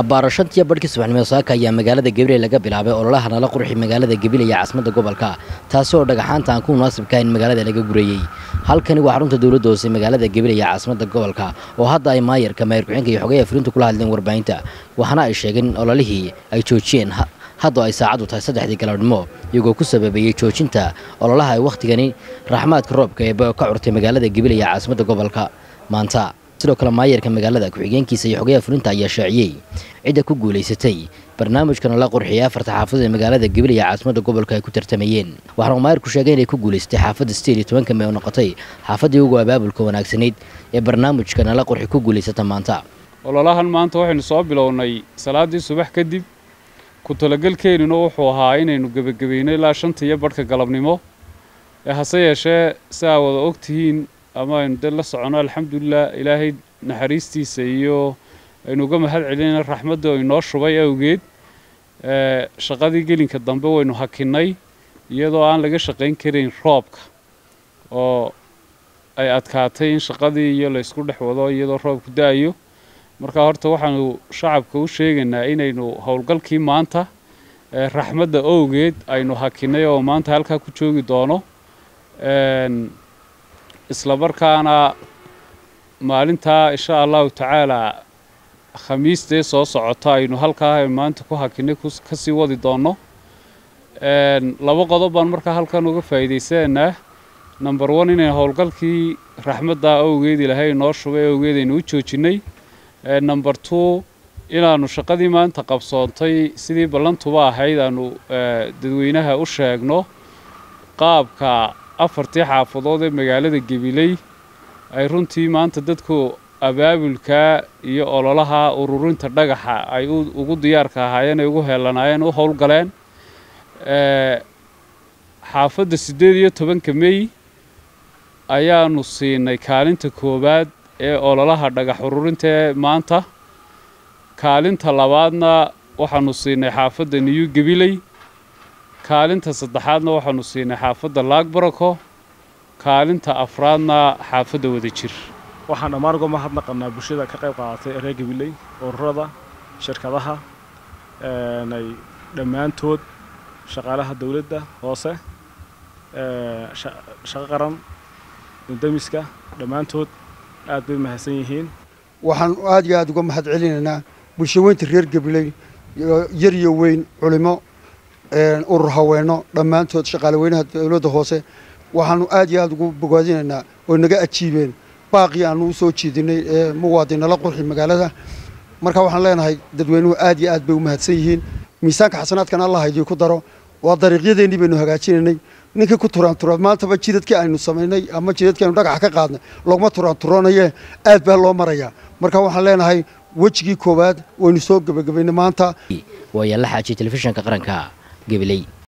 abbaaro shantiyo badhkii subaxnimo saaka ayaa magaalada gabiley laga bilaabay ololaha nala qurxi magaalada gabiley ee caasimadda gobolka taasi oo dhagaxaanta aan ku munaasibka in magaalada laga gurayey halkani waa xarunta dowladda hoose magaalada gabiley ee caasimadda gobolka oo hadda ay maayarka maayar ku-xeenka iyo xogayaha fulinta kula hadleen warbaahinta waxaana ay sheegeen in ololihii ay joojiyeen hadda ay saacaddu tahay saddexdii galabnimo iyagoo ku sababeeyey joojinta ololaha ay wakhtigani raxmaadka roobka ee ka curtay magaalada gabiley ee caasimadda gobolka. Maanta sidoo kale maayarka magaalada ku-xigeenkiisa iyo xogayaha fulinta ayaa shaaciyey cidda ku guulaysatay barnaamijka nala qurxiyay afarta xaafad ee magaalada gabiley ee caasimadda gobolka ay ku tartamayeen. Waxaana maayarku sheegay inay ku guulaysatay xaafadda sideed iyo tobanka mee oo noqotay xaafaddii ugu abaabulka wanaagsanayd ee barnaamijka nala qurxi ku guulaysata maanta. Ololahan maanta waxaynu soo bilownay salaaddii subax kadib ku talagelkeennuna wuxuu ahaa inaynu gebagabayno ilaa shanta iyo badhka galabnimo ee hase yeeshee si aa wada og tihiin ama aynu de la socono alxamdulilah ilaahay naxariistiisa iyo aynu uga mahad celinayna raxmadda oo inoo shubay awgeed shaqadii gelinka dambe waynu hakinnay iyadoo aan laga shaqayn karayn roobka oo ay adkaatay in shaqadii iyo laysku dhex wado iyadoo roobku da'ayo. Marka horta waxaanu shacabka u sheegaynaa inaynu howlgalkii maanta raxmadda owgeed aynu hakinnay oo maanta halkaa ku joogi doono isla markaana maalintaa insha allahu tacaalaa khamiistee soo socota aynu halkaa maanta ku hakinay ka sii wadi doonno. Laba qodob baan markaa halkan uga faa'iidaysanaynaa number one inaynu howlgalkii raxmaddaa owgeed ilaahay inoo shubay owgeed aynu u joojinnay number two inaannu shaqadii maanta qabsoontay sidii ballantuba ahayd aanu dadweynaha u sheegno qaabka afartii xaafadood ee magaalada gabiley ay runtii maanta dadku abaabulkaa iyo ololaha ururinta dhagaxa ay ugu diyaarka ahaayeen ay ugu heelanaayeen u howlgaleen. Xaafadda siddeed iyo tobanka mey ayaanu siinay kaalinta koowaad ee ololaha dhagax ururinta ee maanta. Kaalinta labaadna waxaanu siinay xaafadda new gabiley kaalinta saddexaadna waxaanu siinay xaafadda laagbarako kaalinta afraadna xaafadda wadajir. Waxaan dhammaan uga mahadnaqanaa bulshada ka qayb qaadatay reer gabiley ururada shirkadaha ay dhammaantood shaqaalaha dowladda hoose shaqo qaran dundamiska dhammaantood aad bay mahadsan yihiin. Waxaan aad iyo aada uga mahad celinaynaa bulshaweynta reer gabiley yar iyo weyn culimo urur haweenno dhammaantood shaqaale weynaha dowladda hoose. Waxaanu aad iyo aada ugu bogaadinaynaa oo naga ajiibeen baaqii aanu u soo jeedinay ee muwaadinala qurxi magaalada. Marka waxaan leenahay dadweynuhu aad iyo aad bay u mahadsan yihiin. Miisaanka xasanaadkana allah haydii ku daro. Waa dariiqyadeennii baynu hagaajinaynay. Ninkii ku turaantura maantaba jidadkii aynu samaynay ama jidadkii aynu dhagaxa ka qaadnay looguma turaanturoonaye aad baa loo marayaa. Marka waxaan leenahay wejigii koowaad waynu soo gebagabaynay maanta. Waa yaalla xaajiye telefishinka qaranka gabiley